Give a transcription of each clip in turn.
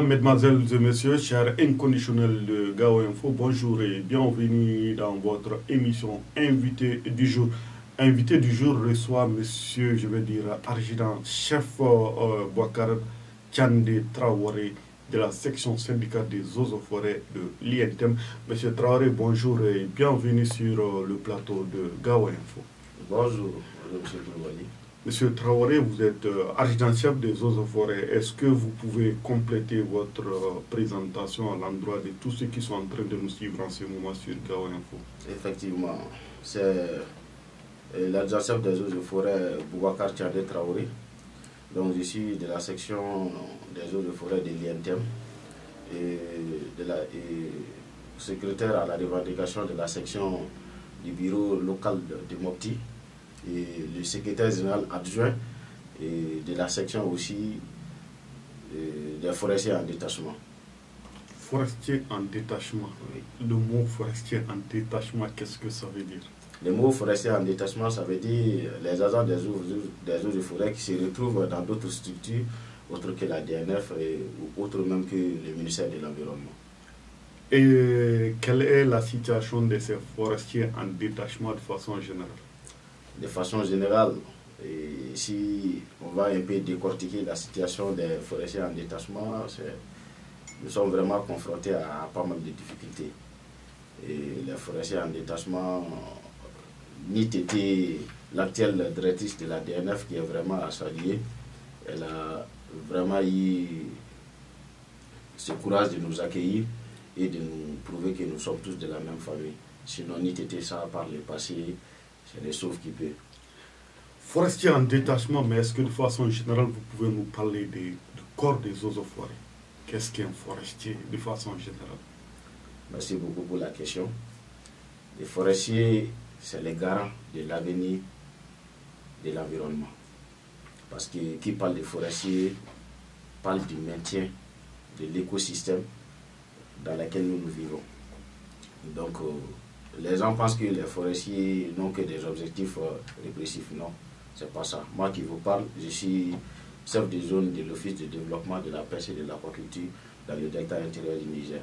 Mesdames, Mesdemoiselles et Messieurs, chers inconditionnels de Gao Info, bonjour et bienvenue dans votre émission Invité du jour. Invité du jour reçoit Monsieur, je vais dire, Argidant, chef euh, Boakar Tchande Traoré de la section syndicale des eaux forêts de l'INTM. Monsieur Traoré, bonjour et bienvenue sur euh, le plateau de Gao Info. Bonjour, Monsieur Traoré. Monsieur Traoré, vous êtes euh, chef des eaux et forêts. Est-ce que vous pouvez compléter votre euh, présentation à l'endroit de tous ceux qui sont en train de nous suivre en ce moment sur Gao Info? Effectivement, c'est euh, l'adjoint chef des eaux et forêts Boubacar Traoré. Donc je suis de la section des eaux forêts de l'INTM et, de la, et secrétaire à la revendication de la section du bureau local de Mopti et le secrétaire général adjoint et de la section aussi des forestiers en détachement. Forestier en détachement. Le mot forestier en détachement, qu'est-ce que ça veut dire? Le mot forestier en détachement, ça veut dire les agents des eaux, des eaux de forêt qui se retrouvent dans d'autres structures autres que la DNF et, ou autres même que le ministère de l'Environnement. Et quelle est la situation de ces forestiers en détachement de façon générale? De façon générale, et si on va un peu décortiquer la situation des forestiers en détachement, nous sommes vraiment confrontés à pas mal de difficultés. Et les forestiers en détachement, ni été l'actuelle directrice de la DNF qui est vraiment à saluer, elle a vraiment eu ce courage de nous accueillir et de nous prouver que nous sommes tous de la même famille. Sinon, ni été ça par le passé, les sauves qui. Forestier en détachement, mais est-ce que de façon générale, vous pouvez nous parler du corps des forêts? Qu'est-ce qu'un forestier de façon générale? Merci beaucoup pour la question. Les forestiers, c'est les garants de l'avenir de l'environnement. Parce que qui parle des forestiers parle du maintien de l'écosystème dans lequel nous nous vivons. Donc, euh, les gens pensent que les forestiers n'ont que des objectifs euh, répressifs. Non, c'est pas ça. Moi qui vous parle, je suis chef de zone de l'Office de développement de la pêche et de l'aquaculture dans le delta intérieur du Niger.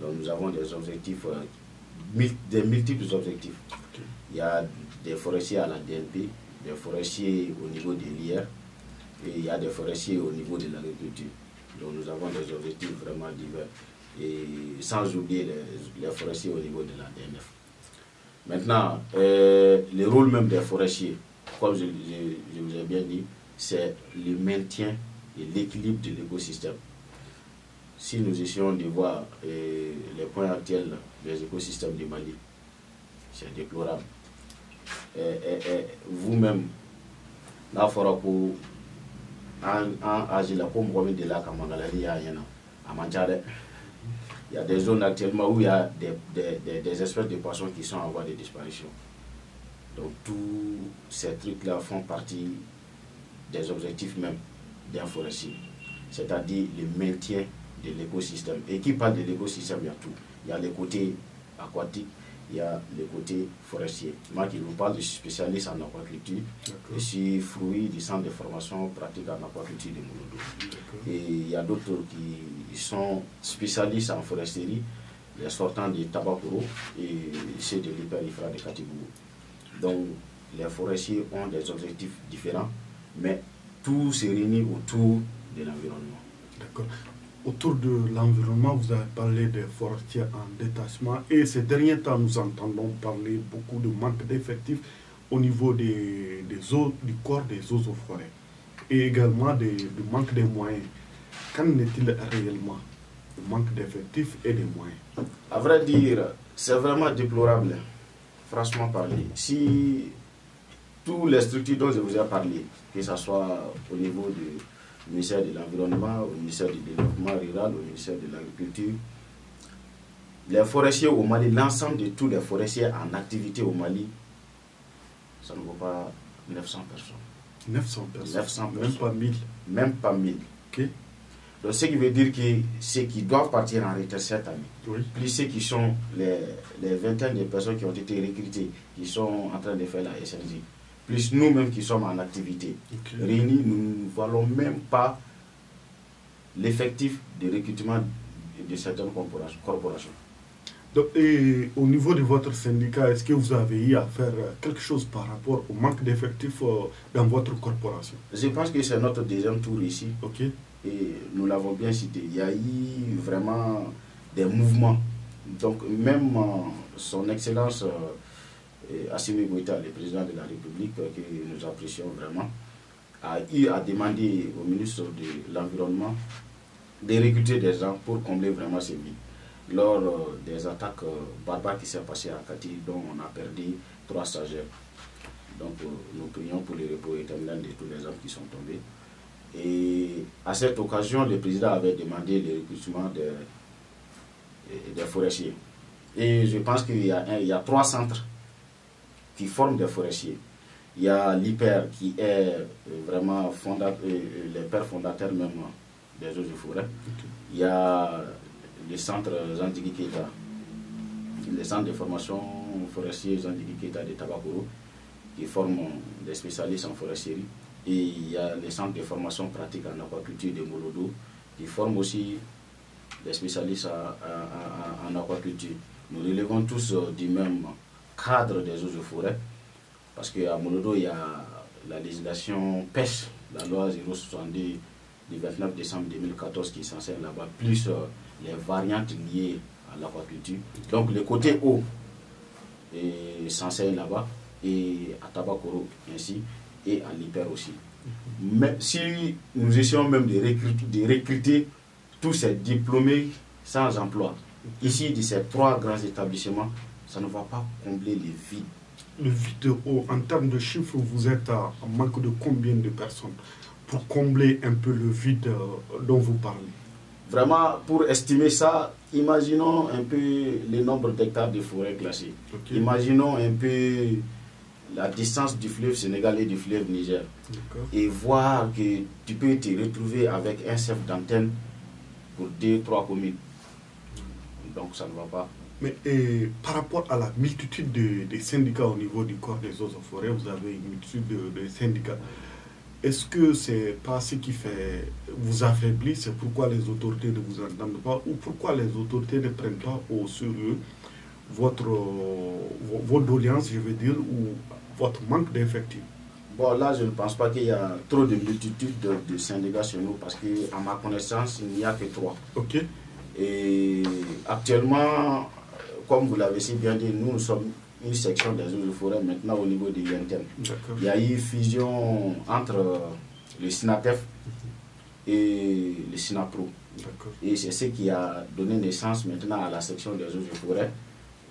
Donc nous avons des objectifs, euh, des multiples objectifs. Il y a des forestiers à la DNP, des forestiers au niveau de l'IR et il y a des forestiers au niveau de l'agriculture. Donc nous avons des objectifs vraiment divers et sans oublier les, forestiers au niveau de la DNF. Maintenant, euh, le rôle même des forestiers, comme je, vous ai bien dit, c'est le maintien et l'équilibre de l'écosystème. Si nous essayons de voir euh, les points actuels des écosystèmes du Mali, c'est déplorable. Vous-même, là, il faudra que en agir comme de la Kamangalari, à il y a des zones actuellement où il y a des, des, espèces de poissons qui sont en voie de disparition. Donc tous ces trucs-là font partie des objectifs même d'un forestier, c'est-à-dire le maintien de l'écosystème. Et qui parle de l'écosystème, il y a tout. Il y a les côtés aquatiques, il y a le côté forestier. Moi qui vous parle, je suis spécialiste en aquaculture. Je suis fruit du centre de formation pratique en aquaculture de Mouloudou. Et il y a d'autres qui sont spécialistes en foresterie, les sortants de Tabakoro et ceux de l'hyperifra de Katibou. Donc les forestiers ont des objectifs différents, mais tout se réunit autour de l'environnement. D'accord autour de l'environnement, vous avez parlé des forestiers en détachement et ces derniers temps, nous entendons parler beaucoup de manque d'effectifs au niveau des, des, du corps des eaux aux forêts et également du manque de moyens. Qu'en est-il réellement Le manque d'effectifs et des moyens? À vrai dire, c'est vraiment déplorable, franchement parler. Si toutes les structures dont je vous ai parlé, que ce soit au niveau de au ministère de l'Environnement, au ministère du Développement rural, au ministère de l'Agriculture. Les forestiers au Mali, l'ensemble de tous les forestiers en activité au Mali, ça ne vaut pas 900 personnes. 900 personnes 900 personnes. Même pas 1000 Même pas 1000. Donc, ce qui veut dire que ceux qui doivent partir en retraite cette année, plus ceux qui sont les, les vingtaines de personnes qui ont été recrutées, qui sont en train de faire la SNJ, plus nous-mêmes qui sommes en activité. Réunis, nous ne valons même pas l'effectif de recrutement de certaines corporations. Donc, et au niveau de votre syndicat, est-ce que vous avez eu à faire quelque chose par rapport au manque d'effectifs euh, dans votre corporation? Je pense que c'est notre deuxième tour ici. Ok. Et nous l'avons bien cité. Il y a eu vraiment des mouvements. Donc, même euh, son Excellence euh, Assimi Goïta, le président de la République, que nous apprécions vraiment, a eu à demander au ministre de l'Environnement de recruter des gens pour combler vraiment ces vies. Lors euh, des attaques euh, barbares qui s'est passées à Kati, dont on a perdu trois stagiaires. Donc euh, nous prions pour le repos éternel de tous les hommes qui sont tombés. Et à cette occasion, le président avait demandé le recrutement des, forestiers. Et je pense qu'il y, a trois centres qui forment des forestiers. Il y a l'IPER qui est vraiment fondateur, les pères fondateurs même des eaux de forêt. Il y a le centre Zandigi Keita, le centre de formation forestier Zandigi Keita de Tabakoro, qui forme des spécialistes en foresterie. Et il y a le centre de formation pratique en aquaculture de Molodo, qui forme aussi des spécialistes en aquaculture. Nous relevons tous du même cadre des eaux de forêt, parce qu'à Molodo, il y a la législation pêche, la loi 070 du 29 décembre 2014 qui s'enseigne là-bas, plus les variantes liées à l'aquaculture. Donc le côté eau s'enseigne là-bas, et à Tabakoro ainsi, et à l'hyper aussi. Mais si nous essayons même de recruter, de recruter tous ces diplômés sans emploi, ici, de ces trois grands établissements, ça ne va pas combler les vides. Le vide eau, en termes de chiffres, vous êtes en manque de combien de personnes pour combler un peu le vide dont vous parlez? Vraiment, pour estimer ça, imaginons un peu le nombre d'hectares de forêt classées. Imaginons un peu la distance du fleuve Sénégal et du fleuve Niger. Et voir que tu peux te retrouver avec un chef d'antenne pour deux, trois communes. Donc ça ne va pas. Mais par rapport à la multitude de, syndicats au niveau du corps des eaux et forêts, vous avez une multitude de, syndicats. Est-ce que c'est pas ce qui fait vous affaiblir, c'est pourquoi les autorités ne vous entendent pas ou pourquoi les autorités ne prennent pas au sérieux votre, vos doléances, je veux dire, ou votre manque d'effectifs? Bon, là, je ne pense pas qu'il y a trop de multitudes de, syndicats chez nous parce qu'à ma connaissance, il n'y a que trois. Ok. Et actuellement, comme vous l'avez si bien dit, nous, nous sommes une section des eaux de forêt maintenant au niveau de l'INTEM. Il y a eu fusion entre le SINATEF et le SINAPRO. Et c'est ce qui a donné naissance maintenant à la section des eaux de forêt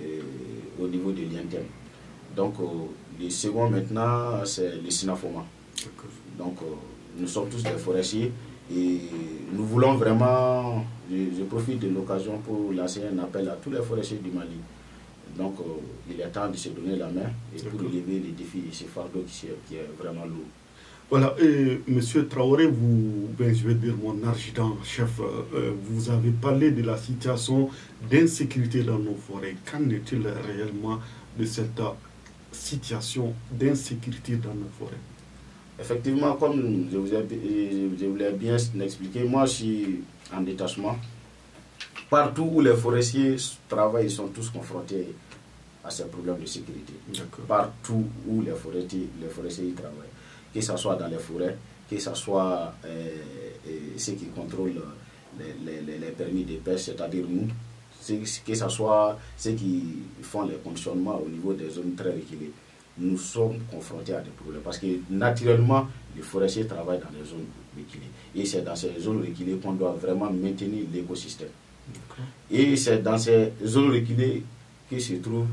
euh, au niveau de l'INTEM. Donc, euh, le second maintenant, c'est le SINAFOMA. Donc, euh, nous sommes tous des forestiers et nous voulons vraiment, je, profite de l'occasion pour lancer un appel à tous les forestiers du Mali. Donc, il est temps de se donner la main et pour relever les défis de ce fardeau qui, qui est vraiment lourd. Voilà, et Monsieur Traoré, vous, ben, je vais dire mon argident chef, vous avez parlé de la situation d'insécurité dans nos forêts. Qu'en est-il réellement de cette situation d'insécurité dans nos forêts? Effectivement, comme je vous, ai, bien expliqué, moi je suis en détachement. Partout où les forestiers travaillent, ils sont tous confrontés à ces problèmes de sécurité. Partout où les forestiers, les forestiers travaillent. Que ce soit dans les forêts, que ce soit euh, euh, ceux qui contrôlent les, les permis de pêche, c'est-à-dire nous, que ce soit ceux qui font les conditionnements au niveau des zones très reculées, nous sommes confrontés à des problèmes. Parce que naturellement, les forestiers travaillent dans les zones reculées. Et c'est dans ces zones reculées qu'on doit vraiment maintenir l'écosystème. Et c'est dans ces zones reculées que se trouvent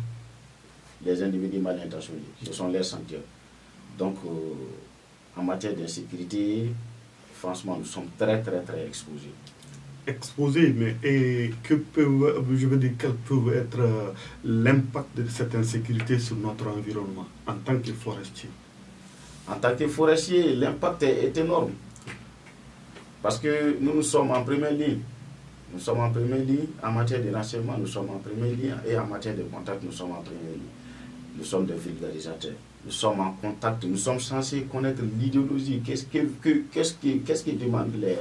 les individus mal intentionnés. Ce sont les sentiers. Donc, euh, en matière d'insécurité, franchement, nous sommes très, très, très exposés exposé, mais et que je veux dire, quel peut être euh, l'impact de cette insécurité sur notre environnement en tant que forestier? En tant que forestier, l'impact est, énorme. Parce que nous, nous sommes en première ligne. Nous sommes en première ligne en matière de renseignement, nous sommes en première ligne et en matière de contact, nous sommes en première ligne. Nous sommes des vulgarisateurs. Nous sommes en contact, nous sommes censés connaître l'idéologie. Qu'est-ce que, qu'est-ce qui, qu'est-ce qui demande les,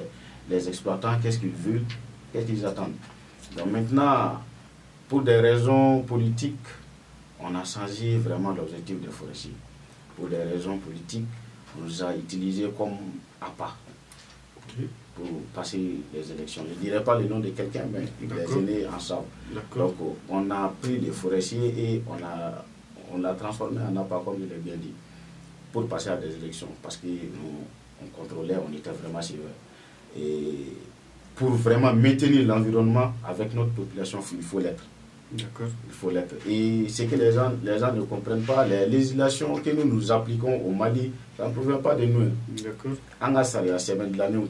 les exploitants, qu'est-ce qu'ils veulent, qu'est-ce qu'ils attendent. Donc maintenant, pour des raisons politiques, on a changé vraiment l'objectif des forestiers. Pour des raisons politiques, on nous a utilisés comme appât pour passer les élections. Je ne dirais pas le nom de quelqu'un, mais les aînés ensemble. Donc on a pris les forestiers et on l'a on a transformé en appât, comme il l'a bien dit, pour passer à des élections. Parce que nous, on contrôlait, on était vraiment sévère. Et pour vraiment maintenir l'environnement avec notre population, il faut l'être. D'accord. Il faut l'être. Et ce que les gens, les gens ne comprennent pas, les législations que nous nous appliquons au Mali, ça ne provient pas de nous. D'accord. En a sariya semaine de l'année où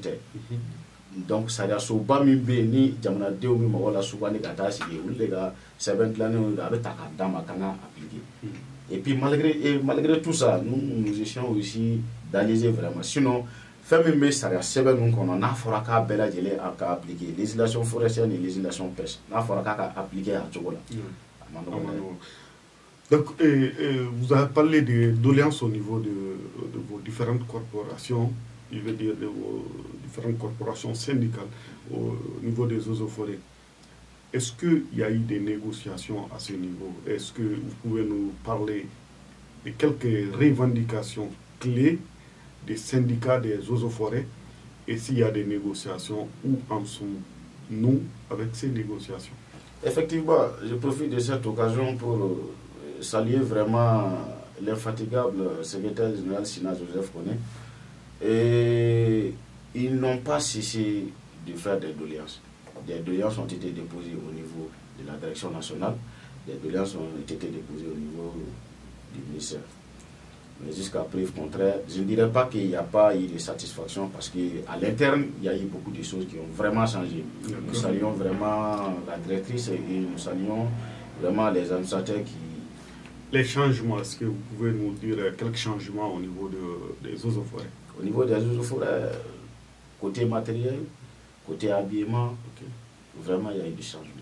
donc sariya soba min bɛ yen ni jamanadenw bɛ mɔgɔ la sugandi ka taa sigi olu de ka sɛbɛn dilannen a bɛ ta k'a d'a ma ka appliquer et puis malgré et malgré tout ça nous nous étions aussi d'aliser vraiment sinon fɛn min bɛ sariya sɛbɛn ninnu kɔnɔ n'a fɔra k'a bɛɛ lajɛlen a appliquer législation forestière ni législation pêche n'a fɔra a cogo la. Donc, et, et vous avez parlé de doléances au niveau de, de, vos différentes corporations, je veux dire de vos différentes corporations syndicales au niveau des eaux forêts. Est-ce qu'il y a eu des négociations à ce niveau? Est-ce que vous pouvez nous parler de quelques revendications clés des syndicats des eaux et forêts et s'il y a des négociations, où en sommes-nous avec ces négociations? Effectivement, je profite de cette occasion pour euh, saluer vraiment l'infatigable secrétaire général Sina Joseph Koné. Et ils n'ont pas cessé de faire des doléances. Des doléances ont été déposées au niveau de la direction nationale, des doléances ont été déposées au niveau du ministère. Mais jusqu'à preuve contraire, je ne dirais pas qu'il n'y a pas eu de satisfaction parce qu'à l'interne, il y a eu beaucoup de choses qui ont vraiment changé. Nous saluons vraiment la directrice et nous saluons vraiment les administrateurs qui. Les changements, est-ce que vous pouvez nous dire quelques changements au niveau de, des eaux et forêts? Au niveau des eaux et forêts, côté matériel, côté habillement, vraiment il y a eu des changements.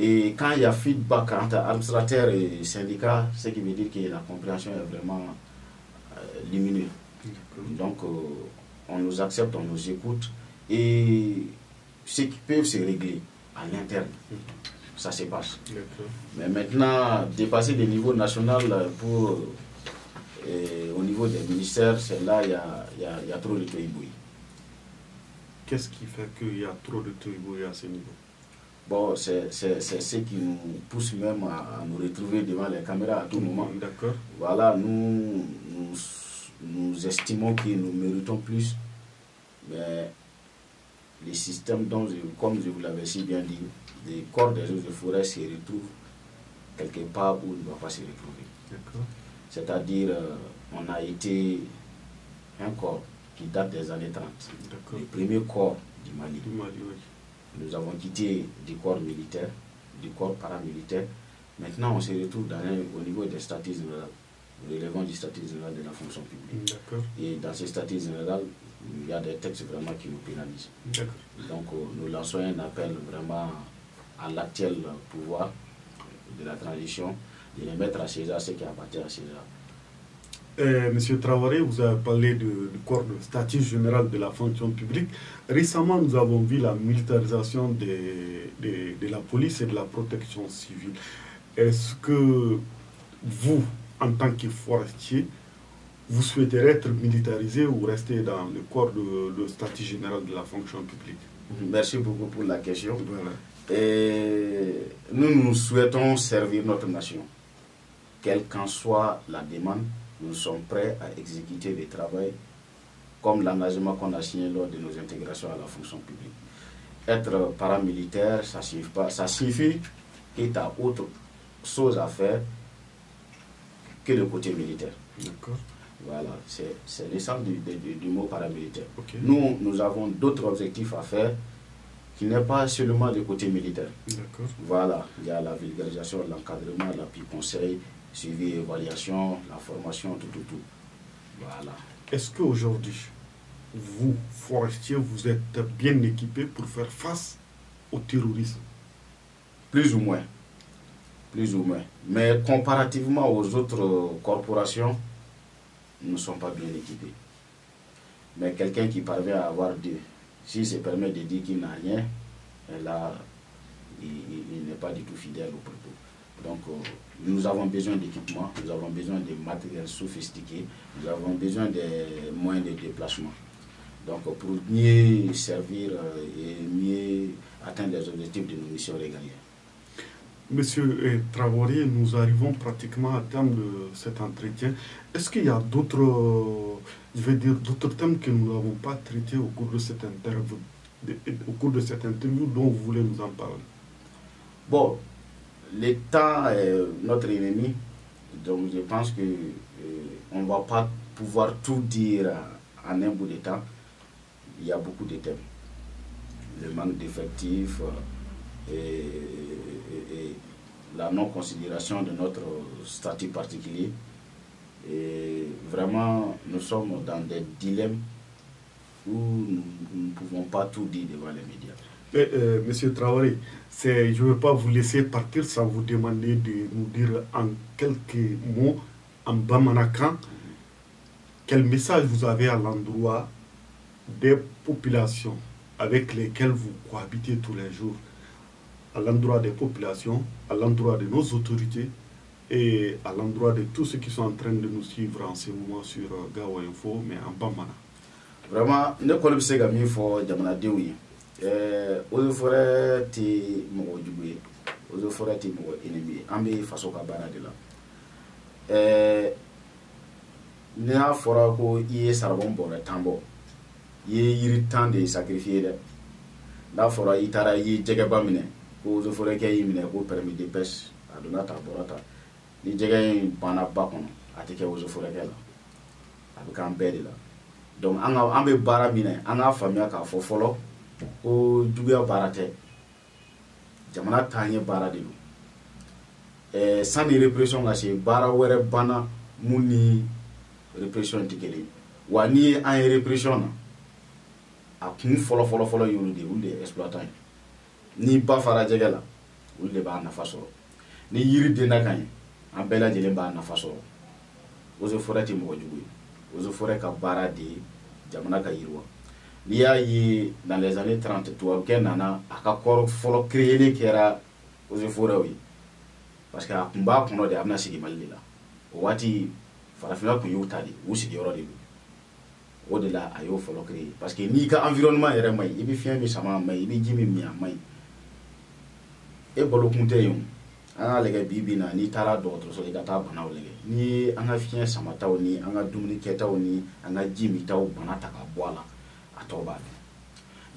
Et quand il y a feedback entre administrateurs et syndicats, ce qui veut dire que la compréhension est vraiment euh, diminuée. Donc, euh, on nous accepte, on nous écoute. Et ce qui peut se régler à l'interne, ça se passe. Mais maintenant, dépasser le niveau national pour, euh, au niveau des ministères, c'est là il y a, y, y a, trop de toibouilles. Qu'est-ce qui fait qu'il y a trop de toibouilles à ce niveau? Bon, c'est ce qui nous pousse même à, nous retrouver devant les caméras à tout moment. D'accord. Voilà, nous, nous, estimons que nous méritons plus, mais les systèmes dont, comme je vous l'avais si bien dit, les corps des eaux de forêt se retrouvent quelque part où ils ne doivent pas se retrouver. C'est-à-dire, euh, on a été un corps qui date des années 30. Le premier corps du Mali. Du Mali oui. Nous avons quitté du corps militaire, du corps paramilitaire. Maintenant, on se retrouve dans au niveau des statuts généraux. Nous relevons du statut général de la fonction publique. Et dans ce statut général, il y a des textes vraiment qui nous pénalisent. Donc, euh, nous lançons un appel vraiment à l'actuel pouvoir de la transition de les mettre à César ce qui appartient à César. Euh, Monsieur Traoré, vous avez parlé du corps de statut général de la fonction publique. Récemment, nous avons vu la militarisation de, de, la police et de la protection civile. Est-ce que vous, en tant que forestier, vous souhaiterez être militarisé ou rester dans le corps de, statut général de la fonction publique? Merci beaucoup pour la question. Et nous, nous souhaitons servir notre nation, quelle qu'en soit la demande nous sommes prêts à exécuter le travail comme l'engagement qu'on a signé lors de nos intégrations à la fonction publique. Être paramilitaire, ça signifie, pas, ça signifie que tu as autre chose à faire que le côté militaire. D'accord. Voilà, c'est l'essence du, du, mot paramilitaire. Nous, nous avons d'autres objectifs à faire qui n'est pas seulement le côté militaire. D'accord. Voilà, il y a la vulgarisation, l'encadrement, l'appui conseil, suivi, évaluation, la formation, tout, tout, tout. Voilà. Est-ce qu'aujourd'hui, vous, forestiers, vous êtes bien équipés pour faire face au terrorisme? Plus ou moins. Plus ou moins. Mais comparativement aux autres corporations, nous ne sommes pas bien équipés. Mais quelqu'un qui parvient à avoir deux, S'il se permet de dire qu'il n'a rien, là, il, n'est pas du tout fidèle au propos. Donc, euh, nous avons besoin d'équipements, nous avons besoin de matériel sophistiqué, nous avons besoin de moyens de déplacement. Donc, pour mieux servir euh, et mieux atteindre les objectifs de nos missions régaliennes. Monsieur Traoré, nous arrivons pratiquement à terme de cet entretien. Est-ce qu'il y a d'autres, je vais dire, d'autres thèmes que nous n'avons pas traités au cours de cette interview, au cours de cette interview dont vous voulez nous en parler? Bon, l'État est notre ennemi, donc je pense que euh, on ne va pas pouvoir tout dire en un bout de temps. Il y a beaucoup de thèmes. Le manque d'effectifs euh, et, la non-considération de notre statut particulier. Et vraiment, nous sommes dans des dilemmes où nous ne pouvons pas tout dire devant les médias. Euh, monsieur Traoré, je ne veux pas vous laisser partir sans vous demander de nous dire en quelques mots, en Bamanakan, quel message vous avez à l'endroit des populations avec lesquelles vous cohabitez tous les jours, à l'endroit des populations, à l'endroit de nos autorités et à l'endroit de tous ceux qui sont en train de nous suivre en ce moment sur euh, Gawa Info, mais en Bamana. Vraiment, ne connaissons pas fɔ jamanadenw eaux forêt tɛ mɔgɔ jugu ye. Forêt tɛ mɔgɔ ennemi ye. An bɛ faso ka baara de la. Ɛɛ n'a fɔra ko i ye sarabɔn bɔrɛ tan bɔ. I ye yiri tan de sacrifier dɛ. N'a fɔra i taara i ye jɛgɛba minɛ ko eaux forêt kɛ y'i minɛ ko permis de pêche a donna ta a bɔra ta ni jɛgɛ in banna ba kɔnɔ a tɛ kɛ eaux forêt kɛ la. A bɛ k'an bɛɛ de la. Donc an ka an bɛ baara min an k'a faamuya k'a fɔ fɔlɔ ko juguya baara tɛ. Jamana taaɲɛ baara de don. Ɛɛ sanni répression ka se baara wɛrɛ banna mun ni répression tɛ kelen wa n'i ye an ye répression na a kun fɔlɔ fɔlɔ fɔlɔ y'olu de olu de ye exploitant ye. Ni ba fara jɛgɛ la olu de b'a nafa sɔrɔ. Ni yiri denna ka ɲɛ an bɛɛ lajɛlen b'a nafa sɔrɔ. Et forêt tɛ mɔgɔ jugu ye. Et forêt ka baara de ye jamana ka yiriwa n'i y'a ye dans les années 30 tubabukɛ nana a ka kɔrɔ fɔlɔ créer kɛra forêts ye. Parce que a kun b'a kɔnɔ de a bɛna sigi mali de la. O waati farafinna kun y'u ta de u sigiyɔrɔ de don. O de la a y'o fɔlɔ créer. Parce que n'i ka environnement yɛrɛ man ɲi i bɛ fiɲɛ min sama a man ɲi i bɛ ji min min a man ɲi e balokun tɛ yen an k'a lajɛ bi bi na n'i taara dɔgɔtɔrɔso la i ka taa banaw lajɛ. Ni an ka fiɲɛ samataw ni an ka dumuni kɛtaw ni an ka ji mintaw bana ta ka bɔ a la tɔ b'a kɛ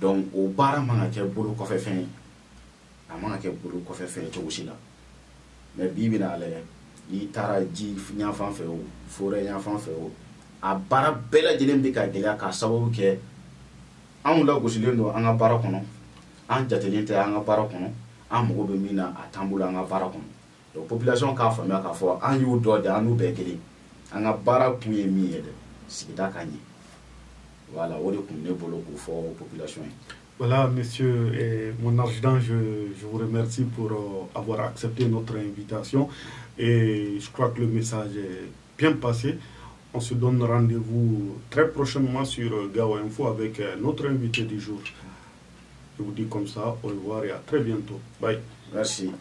donc o baara man ka kɛ bolo kɔfɛ fɛn ye. A man ka kɛ bolo kɔfɛ fɛn ye cogo si la. Mɛ bi bi na n'i taara ji ɲafan fɛ o forɛ ɲafan fɛ o a baara bɛɛ lajɛlen bɛ ka gɛlɛya k'a sababu kɛ anw lagosilen don an ka baara kɔnɔ. An jatelen tɛ an ka baara kɔnɔ. An mago bɛ min na a t'an bolo an ka baara kɔnɔ. Donc population k'a faamuya k'a fɔ an y'u dɔ de an n'u bɛɛ kelen. An ka baara kun ye min ye dɛ. Sigida ka ɲɛ population ye Voilà, monsieur et mon adjudant, je, je, vous remercie pour euh, avoir accepté notre invitation et je crois que le message est bien passé. On se donne rendez-vous très prochainement sur euh, Gawa Info avec euh, notre invité du jour. Je vous dis comme ça, au revoir et à très bientôt. Bye. Merci.